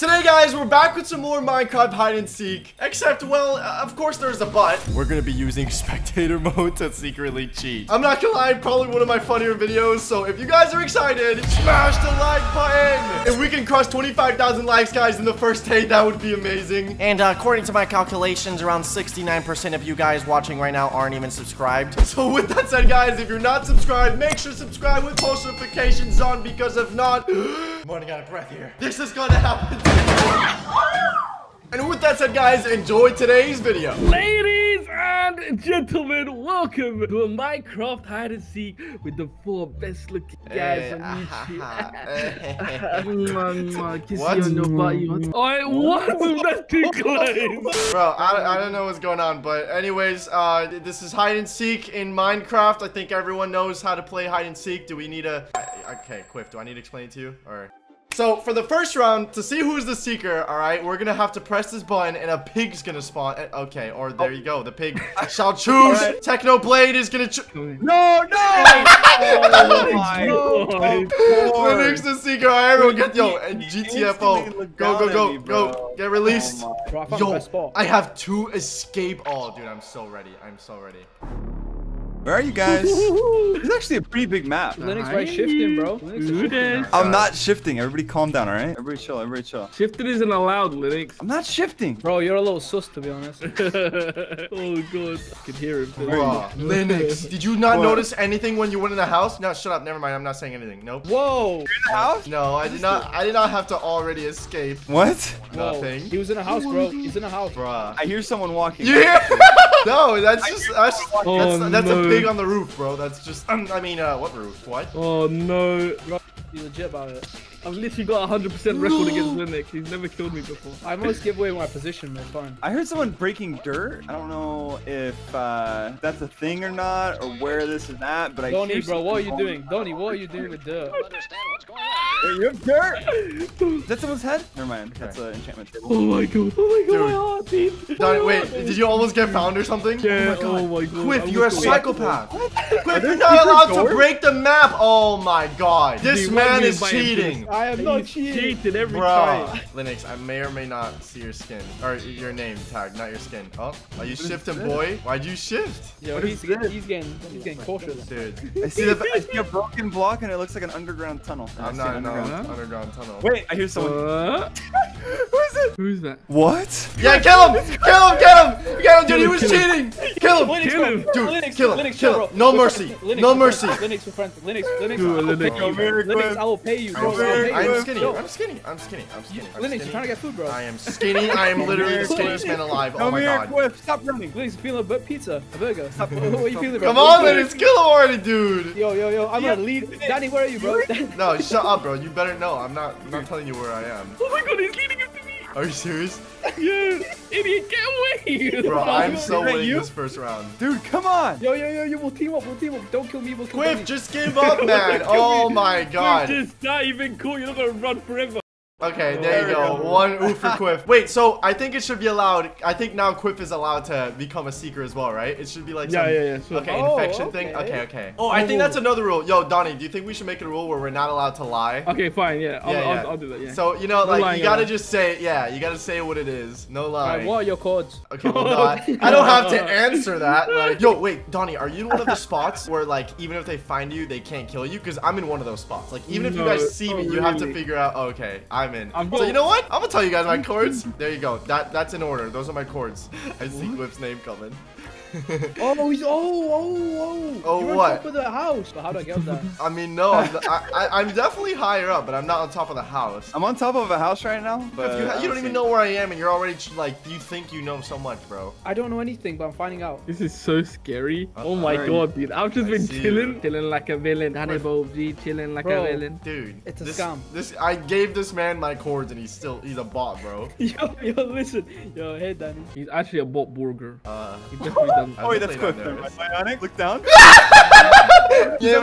Today, guys, we're back with some more Minecraft hide and seek. Except, well, uh, of course there's a but. We're gonna be using spectator mode to secretly cheat. I'm not gonna lie, probably one of my funnier videos. So if you guys are excited, smash the like button. If we can crush 25,000 likes, guys, in the first day, that would be amazing. And uh, according to my calculations, around 69% of you guys watching right now aren't even subscribed. So with that said, guys, if you're not subscribed, make sure to subscribe with post notifications on because if not, I'm running out of breath here. This is gonna happen. And with that said, guys, enjoy today's video. Ladies and gentlemen, welcome to a Minecraft hide and seek with the four best looking eh, guys on ah, YouTube. Kiss What? you on your. What? Oh, what? That's too close. Bro, I, I don't know what's going on, but anyways, uh, this is hide and seek in Minecraft. I think everyone knows how to play hide and seek. Do we need a... Okay, Quiff, do I need to explain it to you? Or... So, for the first round, to see who's the seeker, alright, we're gonna have to press this button and a pig's gonna spawn. Eh, Okay, or there you go. The pig shall choose. Technoblade is gonna choose. No, no! Oh my God. Lynix the seeker. Alright, everyone get... Yo, and GTFO. Go, go, go, me, go. Get released. Oh Bro, I found the Yo. I have two escape. Oh, dude, I'm so ready. I'm so ready. Where are you guys? It's actually a pretty big map. Lynix right shifting, bro. Lynix shifting. I'm not shifting. Everybody calm down, all right? Everybody chill. Everybody chill. Shifted isn't allowed, Lynix. I'm not shifting. Bro, you're a little sus to be honest. oh god, I can hear him. Bruh, Lynix, did you not What? notice anything when you went in the house? No, shut up. Never mind. I'm not saying anything. Nope. Whoa! In the house? No, I did not. I did not have to already escape. What? Whoa. Nothing. He was in a house, bro. He's in a house. Bruh. I hear someone walking. You hear? no, that's just that's Oh, that's, that's a pig on the roof, bro. That's just. I mean, uh, what roof? What? Oh no. Be legit about it. I've literally got a 100% record against Lynix. He's never killed me before. I must give away my position, man. Fine. I heard someone breaking dirt. I don't know if uh, that's a thing or not, or where this is at, but I Donnie, hear bro, what are you doing? Donnie, what are you doing with dirt? I don't understand what's going on. You have dirt? That's someone's head? Never mind. That's an enchantment table. Oh my god. Oh my god, Dude. my heart, dude. Donnie, wait, did you almost get found or something? Yeah, Oh my god. oh my god. Quiff, you're a psychopath. Quiff, you're not secret allowed to break the map. Oh my god. This Dude, man is invite him to cheating. I am not He's cheating. cheated every Bruh. time. Lynix, I may or may not see your skin. Or your name tag, not your skin. Oh, are you shifting, boy? Why'd you shift? Yo, What he's, is this? he's getting he's getting cautious. Dude, I see, the, I see a broken block and it looks like an underground tunnel. I I'm not an in an underground- underground tunnel. Wait, I hear someone. Who is that? What? Yeah, kill him! Kill him! Get him! Get him, dude! He was him. cheating! Kill him! Lynix, Kill him. Dude, Lynix, kill him, Lynix, kill him. No mercy. Lynix, No mercy. Lynix, we're friends. Lynix, Lynix, Cool, I will Lynix. pay Come here, you. Lynix, I will pay you, bro. I'm I will skinny. I'm skinny. I'm skinny. I'm skinny. I'm skinny. I'm Lynix, you're trying to get food, bro. I am skinny. I am literally the skinniest man alive. Oh Come my here, god. Quiff. Stop running. Lynix, you feeling a bit pizza, a burger. Stop. what are you feeling, bro? Come on, Lynix. Kill him already, dude. Yo, yo, yo, I'm gonna lead. Danny, where are you, bro? No, shut up, bro. You better know. I'm not. I'm not telling you where I am. Oh my god, he's leading him to me. Are you serious? Yeah. Idiot, get away. Bro, I'm so Is winning you? this first round. Dude, come on. Yo, yo, yo, yo, we'll team up, we'll team up. Don't kill me, we'll kill Quiff, Danny. just give up, man. Oh my god. Just not even cool. You're not gonna run forever. Okay, there There you go. go. One oof for Quiff. Wait, so I think it should be allowed. I think now Quiff is allowed to become a seeker as well, right? It should be like Yeah, some, yeah, yeah, sure. Okay, Oh, infection thing. okay. Okay, okay. Oh, I think that's oh. another rule. Yo, Donnie, do you think we should make it a rule where we're not allowed to lie? Okay, fine. Yeah, I'll, Yeah, I'll, yeah. I'll do that. Yeah. So you know, No like lying you gotta just say, yeah, you gotta say what it is. No lie. Alright, what are your codes? Okay, well, no, I, I don't have to answer that. Like, yo, wait, Donnie, are you in one of the spots where, like, even if they find you, they can't kill you? Because I'm in one of those spots. Like, even if you guys see me, oh, you have to figure out. oh, okay, I'm in. I'm so you know what? I'm gonna tell you guys my chords. There you go. That that's in order. Those are my chords. I see Quiff's name coming. Oh, he's, oh, oh, oh. Oh, You're what? on top of the house. But how do I get up there? I mean, no, I'm, I, I, I'm definitely higher up, but I'm not on top of the house. I'm on top of a house right now, but If you, you don't even know where I am, and you're already like, you think you know so much, bro. I don't know anything, but I'm finding out. This is so scary. Oh my Alright. god, dude. I've just I been chilling. you. Chilling like a villain. Hannibal G chilling like Bro. a villain. Dude, It's a this, scam. This I gave this man my chords, and he's still he's a bot, bro. Yo, yo, listen. Yo, hey, Danny. He's actually a bot burger. Uh, He definitely done. I'm Oh, wait, that's definitely Quiff. not Never nervous. mind. Bionic, look down. Yeah.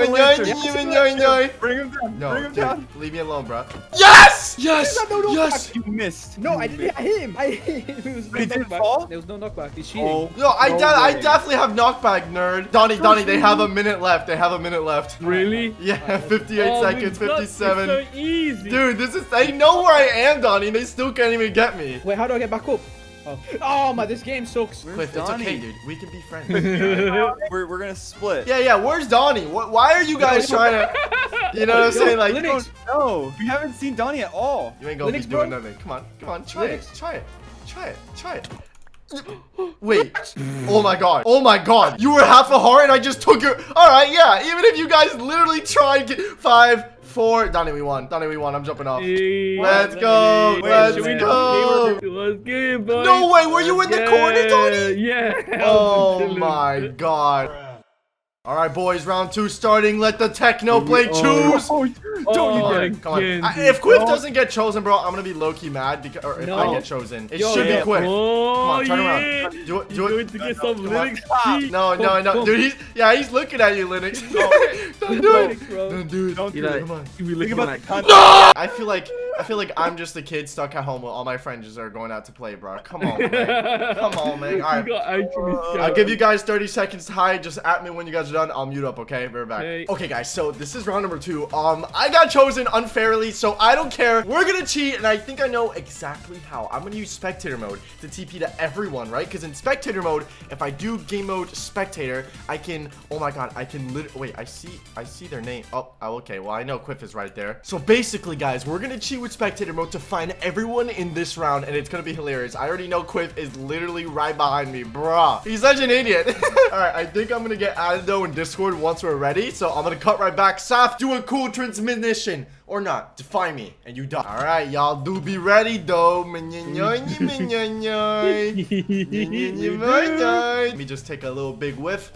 Bring him down. No, Bring him dude, down. leave me alone, bro. Yes! Yes! Yes! No, no! You missed. No, You I didn't hit him. I hit him. There was no he didn't knockback. fall? There was no knockback. He's cheating. Oh. No, I, No de- I definitely have knockback, nerd. Donnie, Donnie, they have a minute left. They have a minute left. Really? Yeah, 58 Oh, seconds, this nuts is 57. So easy. Dude, this is. They know where I am, Donnie. They still can't even get me. Wait, how do I get back up? Oh, oh my, this game sucks. Where's Quiff, it's okay, dude. We can be friends. We're, we're gonna split. yeah, yeah. Where's Donnie? What, why are you guys trying to. You know what I'm saying? Like, Lynix. No, we haven't seen Donnie at all. you ain't gonna be doing bro. nothing. Come on, come on. Try it. Try it. Try it. Try it. Wait. Oh my god. Oh my god. You were half a heart and I just took your. Alright, yeah. Even if you guys literally tried. Get... Five, four. Donnie, we won. Donnie, we won. I'm jumping off. Hey. Let's go. Wait, Let's we go. Let's get boys. No way, were you in the corner, Donnie? Yeah. Oh my god. Alright, boys. Round two starting. Let the techno play choose. Oh, Oh, don't Come you on, my come on. I- if Quiff No. doesn't get chosen, bro, I'm gonna be low-key mad because, or if I get chosen. It Yo, should yeah. be Quiff. Oh, Come on, turn yeah. around. Do it, You're do going it. to get No, some come on. Lynix No, no, no, dude. He's yeah, he's looking at you, Lynix. Don't do it. Bro. Don't do it. Don't do it. Come on. you be Think looking about like, the content. I feel like I feel like I'm just a kid stuck at home while all my friends are going out to play, bro. Come on, man. Come on, man. All You right. got actually Uh. I'll give you guys 30 seconds to hide. Just at me when you guys are done. I'll mute up, okay? We're back. Okay. Okay, guys. So this is round number two. Um, I got chosen unfairly, so I don't care. We're gonna cheat, and I think I know exactly how. I'm gonna use spectator mode to TP to everyone, right? Because in spectator mode, if I do game mode spectator, I can. Oh my god, I can literally, Wait, I see. I see their name. Oh, oh, okay. Well, I know Quiff is right there. So basically, guys, we're gonna cheat with spectator mode to find everyone in this round, and it's gonna be hilarious. I already know Quiff is literally right behind me, bruh. He's such an idiot. All right, I think I'm gonna get added though in Discord once we're ready. So I'm gonna cut right back. Saf, do a cool transmission or not. Defy me, and you die. All right, y'all do be ready though. Let me just take a little big whiff.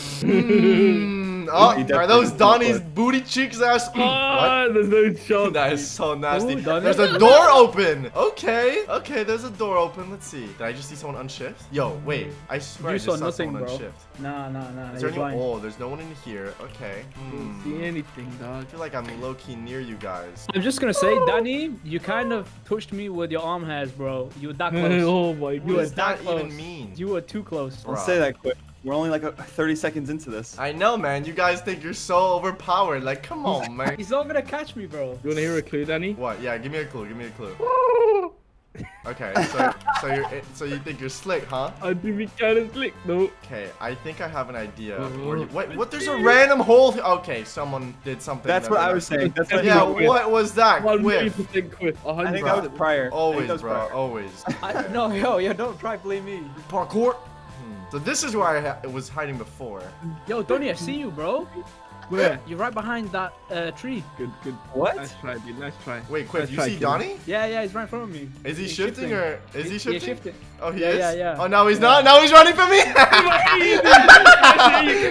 Mm. Oh, He are those did Donnie's that. booty cheeks ass? Ah, there's no shot. That is so nasty. Ooh, There's a door open. Okay. Okay, there's a door open. Let's see. Did I just see someone unshift? Yo, wait. I swear You I saw just saw nothing, someone bro. unshift. Nah, nah, nah. Is there anyone? Oh, there's no one in here. Okay. Don't Hmm. see anything, dog. I feel like I'm low-key near you guys. I'm just gonna say, Danny, you kind of touched me with your arm hairs, bro. You were that close. oh my You god. were does that that close. even mean? You were too close. Don't Bruh. say that quick. We're only like uh, 30 seconds into this. I know, man. You guys think you're so overpowered. Like, come on, man. He's not gonna catch me, bro. You wanna hear a clue, Danny? What? Yeah, give me a clue. Give me a clue. Okay, so so you are so you think you're slick, huh? I do be kind of slick, though. Okay, I think I have an idea. where you, Oh. what? What? There's a random hole. Okay, someone did something. That's that what I was saying. That's what Yeah, Quiff. what was that? One Quiff. million percent quick. A I hundred. think that was prior. I think Always, that was bro. prior. Always. I, no, yo, yo, don't try to blame me. Parkour. So this is where I ha was hiding before. Yo, Donnie, I see you, bro. Where? You're right behind that uh, tree. Good, good. What? Nice try, dude. Nice try. Wait, Quiff, Nice you try, see kid. Donnie? Yeah, yeah, he's right in front of me. Is he He's shifting, or is he Yeah, shifting? shifting. Oh, he Yeah, is. yeah, yeah. Oh, no, he's Yeah. not. Now he's running from me.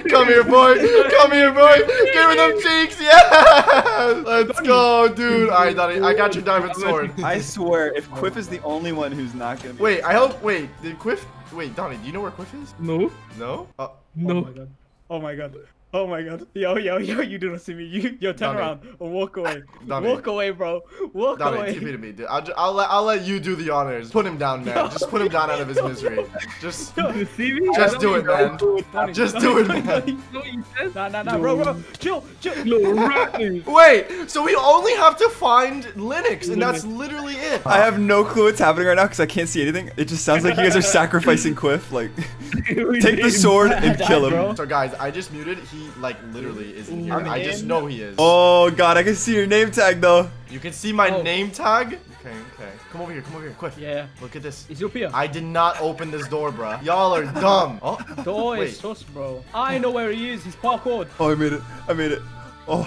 Come here, boy. Come here, boy. Give him them cheeks. Yeah. Let's go, dude. All right, Donnie. I got your diamond sword. I swear, if Quiff is the only one who's not gonna be. Wait, I hope. Wait, did Quiff? Wait, Donnie, do you know where Quiff is? No, No. Uh, Oh my god. Oh my god. Oh my god. Yo, yo, yo, you didn't see me. You, yo, turn Donnie. around or walk away. Donnie. Walk away, bro. Walk Donnie, away. TP to me, dude. I'll, I'll let I'll let you do the honors. Put him down, man. Just put him down out of his misery. Just You see me? just do it, man. Donnie, Just Donnie, do it, man. Donnie. You know what you said? Nah, nah, nah, bro, bro. Chill, chill. Little rat dude. Wait, so we only have to find Lynix, and that's literally it. I have no clue what's happening right now because I can't see anything. It just sounds like you guys are sacrificing Quiff. Like, take the sword and kill him. bro. So guys, I just muted. He like literally is in here. I'm I just know he is. Oh god, I can see your name tag though. You can see my Oh. name tag. Okay, okay. Come over here. Come over here, quick. Yeah, Look at this. he's up here. I did not open this door, bruh. Y'all are dumb. Oh, Door wait. is sus, bro. I know where he is. He's parkoured. Oh, I made it. I made it. Oh.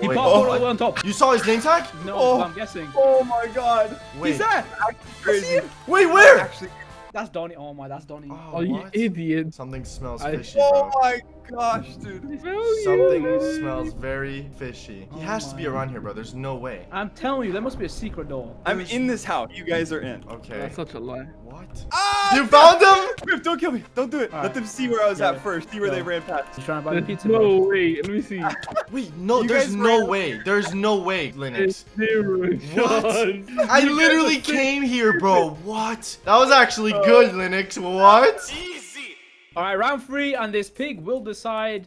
He Wait. parkoured Oh, all the way on top. You saw his name tag? No, Oh. I'm guessing. Oh my god. Wait. He's there. Crazy. Wait, where? Actually. That's Donnie. Oh my, that's Donnie. Oh, Oh, you what? idiot. Something smells I- fishy, Oh my gosh, dude. Something smells very fishy. He Oh has to be around here, bro. There's no way. I'm telling you, there must be a secret door. I'm in this house. You guys are in. Okay. That's such a lie. What? Ah! You found him? Griff, don't kill me. Don't do it. Let Alright. them see where I was Yeah. at first. See where Go. they ran past. You trying to buy the pizza? no bro? way. Let me see. Wait, no, You there's no ran- way. There's no way, Lynix. What? I literally came here, bro. What? That was actually good, Lynix. What? Easy. All right, round three, and this pig will decide.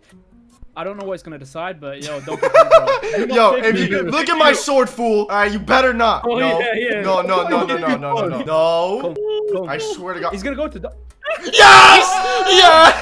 I don't know what it's gonna decide, but yo, don't pick me, bro. Do not Yo, if me. you look at my sword, fool. Alright, you better not. Oh, no. yeah, yeah. no, no, no, no, no, no, no, no. No. I swear to God. He's gonna go to. The... Yes! Yes!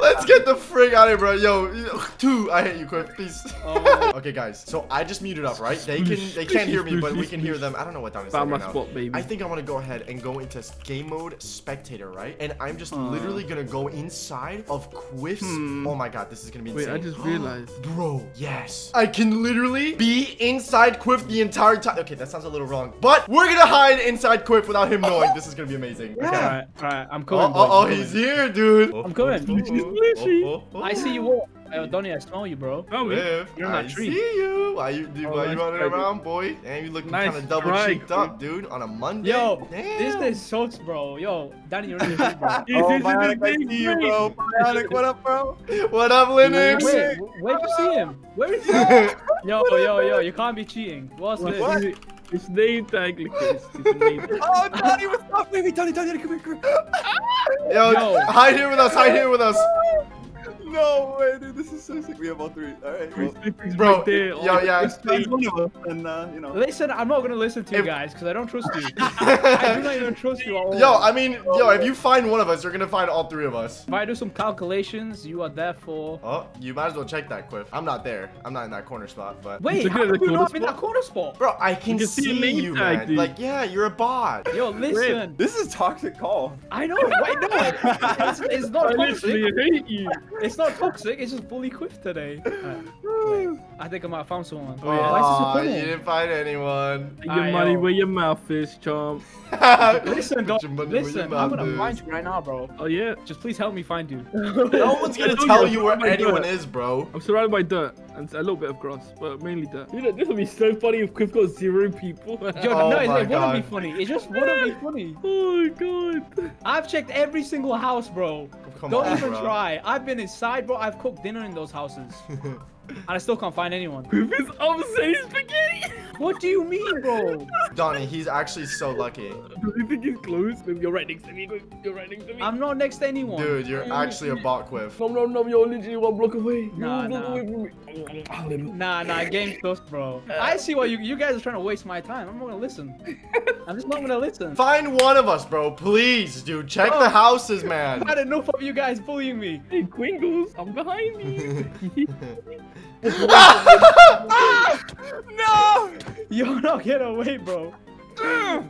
Let's get the frig out of here, bro. Yo, two. I hate you, Quick. Please. Oh. Okay, guys. So I just muted up, right? They can. They can't hear me, but we can hear them. I don't know what Donnie's saying Found my right now. spot, baby. I think I want to go ahead and go into game mode spectator, right? And I'm just literally gonna go inside of Quiff's. Hmm. Oh my god, this is gonna be insane. Wait, insane. I just realized. Bro, yes. I can literally be inside Quiff the entire time. Okay, that sounds a little wrong. But we're gonna hide inside Quiff without him knowing. This is gonna be amazing. All Okay. right, all right, I'm Oh, coming. oh, boys, oh, he's here, dude. I'm coming. Oh, oh, oh, I see you walk. Uh, Donnie, I smell you, bro. Oh, me. You're in I that tree. see you. Why you, dude, Oh, why you running try, dude. around, boy? And you looking Nice kind of double try, cheeked up, dude, on a Monday. Yo, Damn. this is sucks, bro. Yo, Danny, you're in the tree, bro. Oh, This is Bionic, I big see you, brain. bro. Bionic, what up, bro? What up, Lynix? Wait, where'd you see him? Where is he? Yo, yo, yo, you can't be cheating. What's What? this? What? It's name tag, Lucas. It's a name tag. Oh, Donnie, what's up, baby? Donnie, Donnie, Donnie, come here, come here. Yo, Yo. hide here with us. Hide here with us. No way, dude. This is so sick. We have all three. All right. Well, It's Bro, right there. yo, yeah. it's one of us, and uh, you know. Listen, I'm not gonna listen to you guys because I don't trust you. I do not even trust you all. Yo, I mean, yo, if you find one of us, you're gonna find all three of us. if I do some calculations, you are there for. Oh, you might as well check that, Quiff. I'm not there. I'm not in that corner spot, but. Wait, how at you're corner not in that corner spot? Bro, I can, can see see, a name you, tag, man. dude. Like, yeah, you're a bot. Yo, listen. This is toxic call. I know, I know. It's, it's I not literally toxic. hate you. It's not toxic. It's just bully quiff today. Alright, wait. I think I might have found someone. Oh, yeah. Why is this oh, you didn't find anyone. Your I money know. where your mouth is, chump. Listen, Put dog, your money where your listen, I'm gonna is. find you right now, bro. Oh yeah. Just please help me find you. No one's gonna tell you're where anyone God. is, bro. I'm surrounded by dirt and a little bit of grass, but mainly dirt. You know, this would be so funny if Quiff got zero people. Yo, Oh no, it, my it wouldn't be funny. It just wouldn't be funny. oh my god. I've checked every single house, bro. Come Don't on, even bro. try. I've been inside, bro. I've cooked dinner in those houses. and I still can't find anyone. Quiff is upsetting spaghetti. What do you mean, bro? Donnie, he's actually so lucky. Do you think he's close? Maybe you're right next to me. You're right next to me. I'm not next to anyone. Dude, you're actually a bot, Quiff. No, no, no, you're literally one block away. Nah, one block nah. away from me. Nah, nah, game's close, bro. I see why you you guys are trying to waste my time. I'm not gonna listen. I'm just not gonna listen. Find one of us, bro. Please, dude. Check Oh. the houses, man. I've had enough of you guys bullying me. Hey, Quingles, I'm behind you. No! You're not getting away, bro. Alright,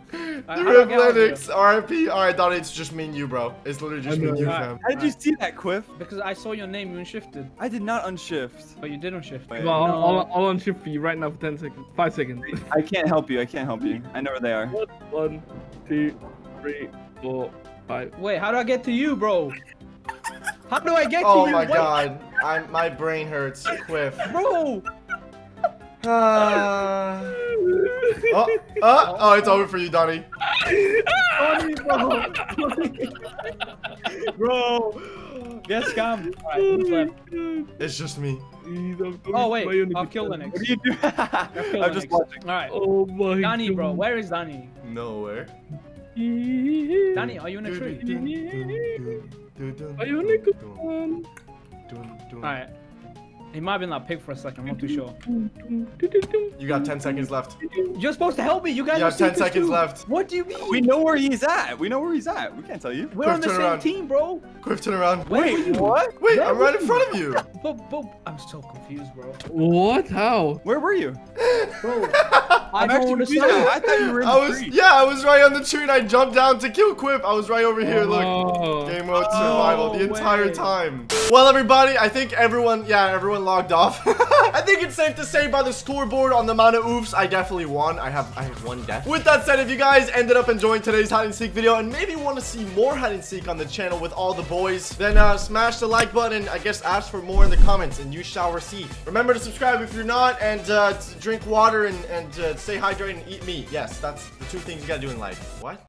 how do I Rip get out of? Lynix, RIP. Alright, Donnie, it's just me and you, bro. It's literally just me and you, Alright. fam. How did you see that, Quiff? Because I saw your name, you unshifted. I did not unshift. But you did unshift. Wait. Well, I'll, No. I'll, I'll unshift for you right now for 10 seconds. 5 seconds. I can't help you. I can't help you. I know where they are. One, two, three, four, five. Wait, how do I get to you, bro? How do I get Oh to you? Oh my Wait, god. I'm my brain hurts. Quiff. Bro! Ah. oh, oh, oh, it's over for you, Donnie. Donnie, bro! bro! Get scammed. Alright, who's left? It's just me. Oh, wait, to my own I'll kill defense. What are you doing? I'm just watching. Alright. Oh my Danny, bro, where is Danny? Nowhere. Danny, are you in a tree? Are you on a one? Alright. He might have been that pig for a second, I'm not too sure. You got 10 seconds left. You're supposed to help me, you guys You have 10 seconds too. left. What do you mean? We know where he's at. We know where he's at. We can't tell you. We're on the same around. team, bro. Quiff, turn around. Where were you? What? Wait, Where I'm were right in front of you. But, but, I'm so confused, bro. What? How? Where were you? Bro, I I'm don't actually understand. I thought you were in I the was, tree. yeah, I was right on the tree and I jumped down to kill Quiff. I was right over here. Look. Oh. Game mode survival the entire way. time. Well, everybody, I think everyone, yeah, everyone logged off. I think it's safe to say by the scoreboard on the amount of oofs, I definitely won. I have, I have one death. With that said, if you guys ended up enjoying today's hide and seek video and maybe want to see more hide and seek on the channel with all the boys, then uh, smash the like button. I guess ask for more in the comments, and you shall receive. Remember to subscribe if you're not, and uh, drink water and and uh, stay hydrated and eat meat. Yes, that's the two things you gotta do in life. What?